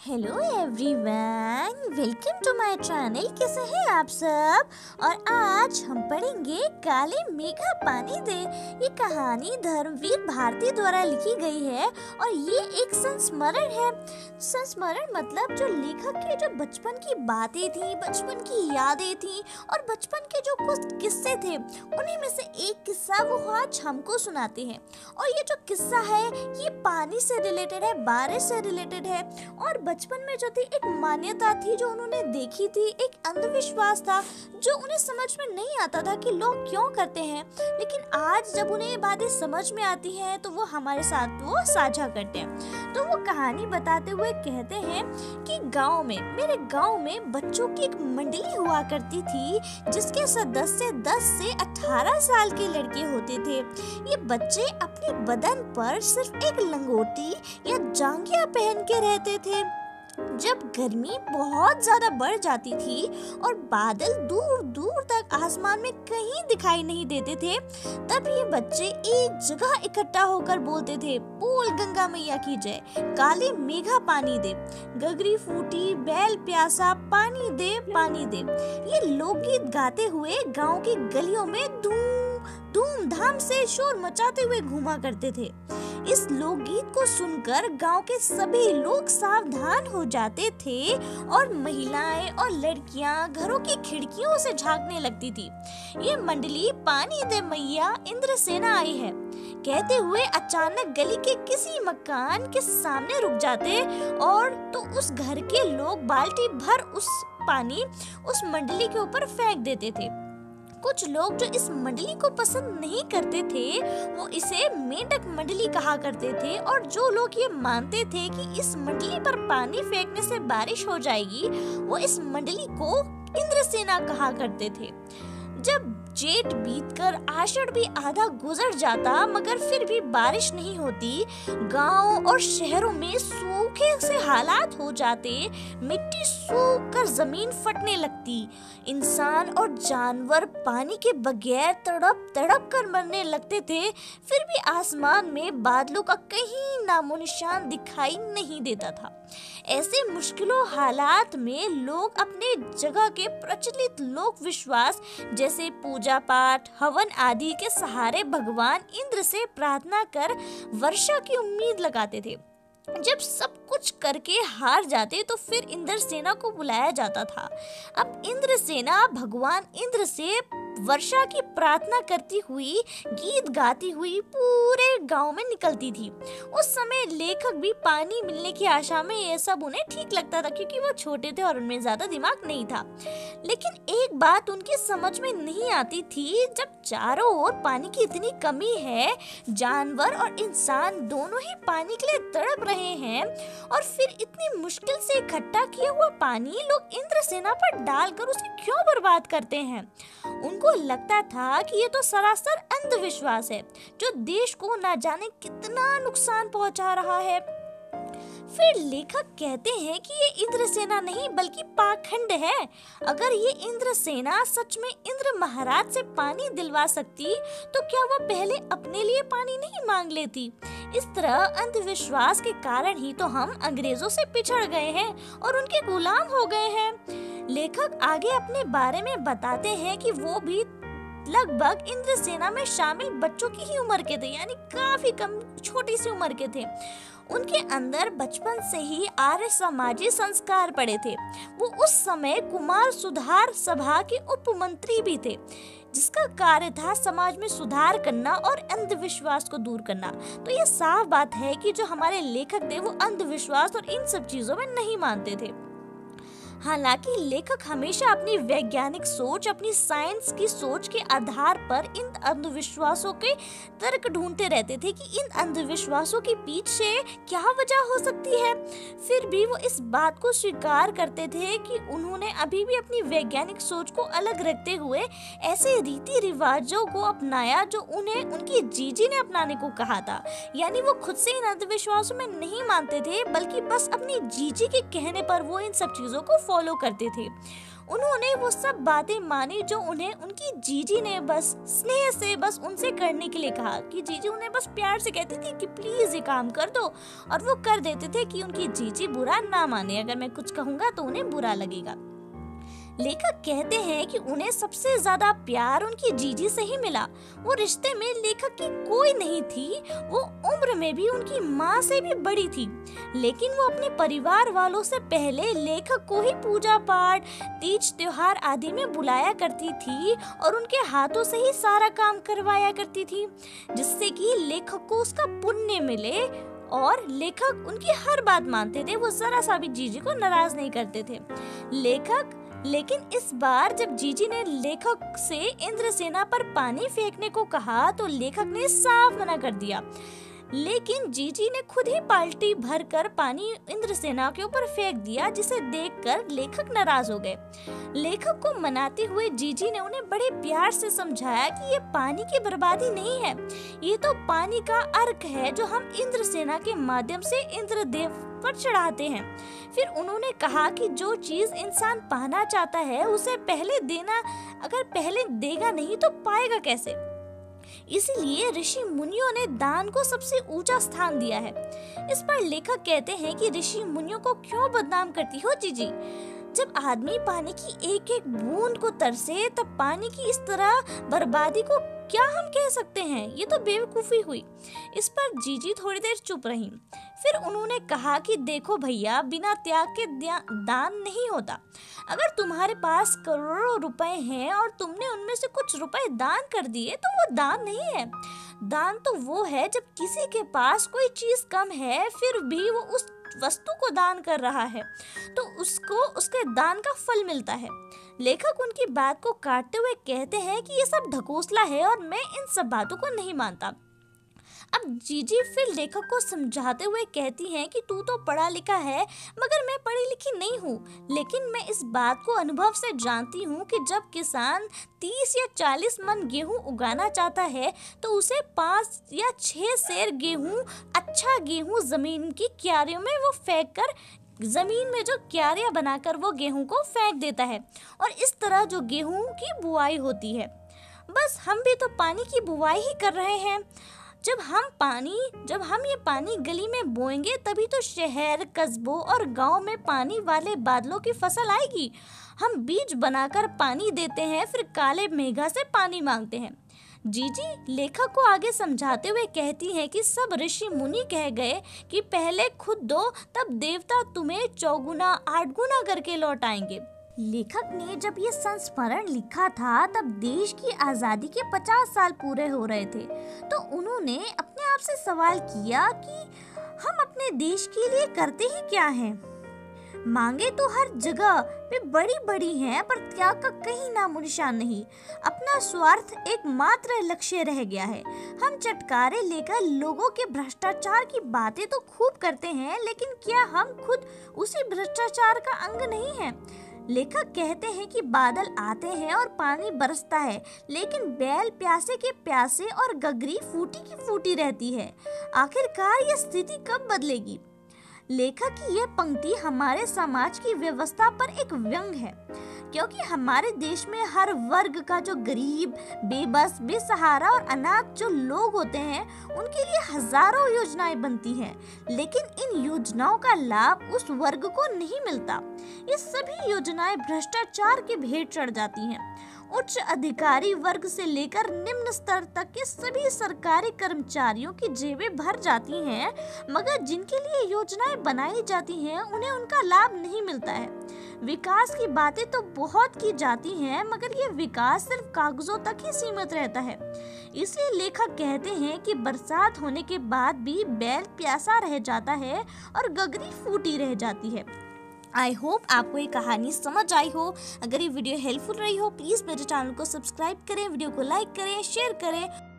Hello everyone welcome to my channel कैसे हैं आप सब? और आज हम पढ़ेंगे काले मेघा पानी दे। ये कहानी धर्मवीर भारती द्वारा लिखी गई है और ये एक संस्मरण है। संस्मरण मतलब जो लेखक के जो बचपन की बातें थी, बचपन की यादें थी और बचपन के जो कुछ किस्से थे, उन्हीं में से एक किस्सा वो आज हमको सुनाते हैं। और ये जो किस्सा है, ये पानी से रिलेटेड है, बारिश से रिलेटेड है और बचपन में जो थी, एक मान्यता थी जो उन्होंने देखी थी, एक अंधविश्वास था जो उन्हें समझ में नहीं आता था कि लोग क्यों करते हैं। लेकिन आज जब उन्हें ये बातें समझ में आती हैं तो वो हमारे साथ वो साझा करते हैं। तो वो कहानी बताते हुए कहते हैं कि गाँव में, मेरे गाँव में बच्चों की एक मंडली हुआ करती थी, जिसके सदस्य 10 से 18 साल के लड़के होते थे। ये बच्चे अपने बदन पर सिर्फ़ एक लंगोटी या जांघिया पहन के रहते थे। जब गर्मी बहुत ज़्यादा बढ़ जाती थी और बादल दूर दूर तक आसमान में कहीं दिखाई नहीं देते थे, तब ये बच्चे एक जगह इकट्ठा होकर बोलते थे बोल गंगा मैया की जय, काले मेघा पानी दे, गगरी फूटी बैल प्यासा पानी दे पानी दे। ये लोकगीत गाते हुए गाँव की गलियों में धूम धूमधाम से शोर मचाते हुए घूमा करते थे। इस लोकगीत को सुनकर गाँव के सभी लोग सावधान हो जाते थे और महिलाएँ और लड़कियाँ घरों की खिड़कियों से झांकने लगती थी। ये मंडली पानी दे मैया इंद्र सेना आई है। कहते हुए अचानक गली के किसी मकान के सामने रुक जाते और तो उस घर के लोग बाल्टी भर उस पानी उस मंडली के ऊपर फेंक देते थे। कुछ लोग जो इस मंडली को पसंद नहीं करते थे, वो इसे मेंढक मंडली कहा करते थे और जो लोग ये मानते थे कि इस मंडली पर पानी फेंकने से बारिश हो जाएगी, वो इस मंडली को इंद्रसेना कहा करते थे। जब जेठ बीतकर आषाढ़ भी आधा गुजर जाता, मगर फिर भी बारिश नहीं होती। गाँव और शहरों में सूखे से हालात हो जाते, मिट्टी सूख कर ज़मीन फटने लगती। इंसान और जानवर पानी के बगैर तड़प तड़प कर मरने लगते थे। फिर भी आसमान में बादलों का कहीं नामो निशान दिखाई नहीं देता था। ऐसे मुश्किलों हालात में लोग अपने जगह के प्रचलित लोक विश्वास जैसे पूजा पाठ, हवन आदि के सहारे भगवान इंद्र से प्रार्थना कर वर्षा की उम्मीद लगाते थे। जब सब कुछ करके हार जाते तो फिर इंद्र सेना को बुलाया जाता था। अब इंद्र सेना भगवान इंद्र से वर्षा की प्रार्थना करती हुई, गीत गाती हुई पूरे गाँव में निकलती थी। उस समय लेखक भी पानी मिलने की आशा में ये सब उन्हें ठीक लगता था क्योंकि वो छोटे थे और उनमें ज़्यादा दिमाग नहीं था। लेकिन एक बात उनकी समझ में नहीं आती थी, जब चारों ओर पानी की इतनी कमी है, जानवर और इंसान दोनों ही पानी के लिए तड़प रहे हैं और फिर इतनी मुश्किल से इकट्ठा किया हुआ पानी लोग इंद्र सेना पर डालकर उसे क्यों बर्बाद करते हैं? उनको लगता था कि ये तो सरासर अंधविश्वास है, जो देश को न जाने कितना नुकसान पहुँचा रहा है। फिर लेखक कहते हैं कि ये इंद्र सेना नहीं, बल्कि पाखंड है। अगर ये इंद्र सेना सच में इंद्र महाराज से पानी दिलवा सकती तो क्या वो पहले अपने लिए पानी नहीं मांग लेती? इस तरह अंधविश्वास के कारण ही तो हम अंग्रेज़ों से पिछड़ गए हैं और उनके गुलाम हो गए हैं। लेखक आगे अपने बारे में बताते हैं कि वो भी लगभग इंद्र सेना में शामिल बच्चों की ही उम्र के थे, यानी काफ़ी कम, छोटी सी उम्र के थे। उनके अंदर बचपन से ही आर्य समाजी संस्कार पड़े थे। वो उस समय कुमार सुधार सभा के उप मंत्री भी थे, जिसका कार्य था समाज में सुधार करना और अंधविश्वास को दूर करना। तो ये साफ़ बात है कि जो हमारे लेखक थे, वो अंधविश्वास और इन सब चीज़ों में नहीं मानते थे। हालाँकि लेखक हमेशा अपनी वैज्ञानिक सोच, अपनी साइंस की सोच के आधार पर इन अंधविश्वासों के तर्क ढूंढते रहते थे कि इन अंधविश्वासों के पीछे क्या वजह हो सकती है। फिर भी वो इस बात को स्वीकार करते थे कि उन्होंने अभी भी अपनी वैज्ञानिक सोच को अलग रखते हुए ऐसे रीति रिवाजों को अपनाया जो उन्हें, उनकी जीजी ने अपनाने को कहा था। यानी वो खुद से इन अंधविश्वासों में नहीं मानते थे, बल्कि बस अपनी जीजी के कहने पर वो इन सब चीज़ों को फॉलो करते थे। उन्होंने वो सब बातें मानी जो उन्हें, उनकी जीजी ने बस स्नेह से बस उनसे करने के लिए कहा कि जीजी उन्हें बस प्यार से कहती थी कि प्लीज़ ये काम कर दो और वो कर देते थे कि उनकी जीजी बुरा ना माने। अगर मैं कुछ कहूँगा तो उन्हें बुरा लगेगा। लेखक कहते हैं कि उन्हें सबसे ज़्यादा प्यार उनकी जीजी से ही मिला। वो रिश्ते में लेखक की कोई नहीं थी, वो उम्र में भी उनकी माँ से भी बड़ी थी। लेकिन वो अपने परिवार वालों से पहले लेखक को ही पूजा पाठ तीज त्योहार आदि में बुलाया करती थी और उनके हाथों से ही सारा काम करवाया करती थी, जिससे कि लेखक को उसका पुण्य मिले और लेखक उनकी हर बात मानते थे। वो जरा सा भी जीजी को नाराज़ नहीं करते थे। लेखक लेकिन इस बार जब जीजी ने लेखक से इंद्रसेना पर पानी फेंकने को कहा तो लेखक ने साफ़ मना कर दिया। लेकिन जीजी ने खुद ही बाल्टी भर कर पानी इंद्रसेना के ऊपर फेंक दिया, जिसे देखकर लेखक नाराज़ हो गए। लेखक को मनाते हुए जीजी ने उन्हें बड़े प्यार से समझाया कि ये पानी की बर्बादी नहीं है। ये तो पानी का अर्क है, जो हम इंद्रसेना के माध्यम से इंद्रदेव पर चढ़ाते हैं। फिर उन्होंने कहा कि जो चीज़ इंसान पाना चाहता है, उसे पहले देना, अगर पहले देगा नहीं तो पाएगा कैसे? इसलिए ऋषि मुनियों ने दान को सबसे ऊँचा स्थान दिया है। इस पर लेखक कहते हैं कि ऋषि मुनियों को क्यों बदनाम करती हो जीजी? जब आदमी पानी की एक एक बूंद को तरसे, तब पानी की इस तरह बर्बादी को क्या हम कह सकते हैं? ये तो बेवकूफ़ी हुई। इस पर जीजी थोड़ी देर चुप रही। फिर उन्होंने कहा कि देखो भैया, बिना त्याग के दान नहीं होता। अगर तुम्हारे पास करोड़ों रुपए हैं और तुमने उनमें से कुछ रुपए दान कर दिए तो वो दान नहीं है। दान तो वो है, जब किसी के पास कोई चीज़ कम है, फिर भी वो उस वस्तु को दान कर रहा है तो उसको, उसके दान का फल मिलता है। लेखक उनकी बात को काटते हुए कहते हैं कि ये सब ढकोसला है और मैं इन सब बातों को नहीं मानता। अब जीजी फिर लेखक को समझाते हुए कहती हैं कि तू तो पढ़ा लिखा है, मगर मैं पढ़ी लिखी नहीं हूँ। लेकिन मैं इस बात को अनुभव से जानती हूँ कि जब किसान तीस या चालीस मन गेहूँ उगाना चाहता है तो उसे पाँच या छह शेर गेहूँ अच्छा गेहूँ ज़मीन की क्यारियों में वो फेंक कर ज़मीन में जो क्यारियाँ बनाकर वो गेहूँ को फेंक देता है। और इस तरह जो गेहूँ की बुआई होती है। बस हम भी तो पानी की बुआई ही कर रहे हैं। जब हम पानी, जब हम ये पानी गली में बोएँगे, तभी तो शहर, कस्बों और गाँव में पानी वाले बादलों की फ़सल आएगी। हम बीज बनाकर पानी देते हैं, फिर काले मेघा से पानी मांगते हैं। जीजी लेखक को आगे समझाते हुए कहती हैं कि सब ऋषि मुनि कह गए कि पहले खुद दो, तब देवता तुम्हें चौगुना आठ गुना करके लौटाएँगे लेखक ने जब ये संस्मरण लिखा था, तब देश की आज़ादी के 50 साल पूरे हो रहे थे। तो उन्होंने अपने आप से सवाल किया कि हम अपने देश के लिए करते ही क्या हैं? मांगे तो हर जगह पे बड़ी बड़ी हैं, पर त्याग का कहीं नामो निशान नहीं। अपना स्वार्थ एक मात्र लक्ष्य रह गया है। हम चटकारे लेकर लोगों के भ्रष्टाचार की बातें तो खूब करते हैं, लेकिन क्या हम खुद उसी भ्रष्टाचार का अंग नहीं है? लेखक कहते हैं कि बादल आते हैं और पानी बरसता है, लेकिन बैल प्यासे के प्यासे और गगरी फूटी की फूटी रहती है। आखिरकार यह स्थिति कब बदलेगी? लेखक की यह पंक्ति हमारे समाज की व्यवस्था पर एक व्यंग है। क्योंकि हमारे देश में हर वर्ग का जो गरीब, बेबस, बेसहारा और अनाथ जो लोग होते हैं, उनके लिए हज़ारों योजनाएँ बनती हैं। लेकिन इन योजनाओं का लाभ उस वर्ग को नहीं मिलता। ये सभी योजनाएँ भ्रष्टाचार के भेंट चढ़ जाती हैं। उच्च अधिकारी वर्ग से लेकर निम्न स्तर तक के सभी सरकारी कर्मचारियों की जेबें भर जाती हैं, मगर जिनके लिए योजनाएँ बनाई जाती हैं, उन्हें उनका लाभ नहीं मिलता है। विकास की बातें तो बहुत की जाती हैं, मगर ये विकास सिर्फ़ कागजों तक ही सीमित रहता है। इसलिए लेखक कहते हैं कि बरसात होने के बाद भी बैल प्यासा रह जाता है और गगरी फूटी रह जाती है। आई होप आपको ये कहानी समझ आई हो। अगर ये वीडियो हेल्पफुल रही हो प्लीज़ मेरे चैनल को सब्सक्राइब करें, वीडियो को लाइक करें शेयर करें।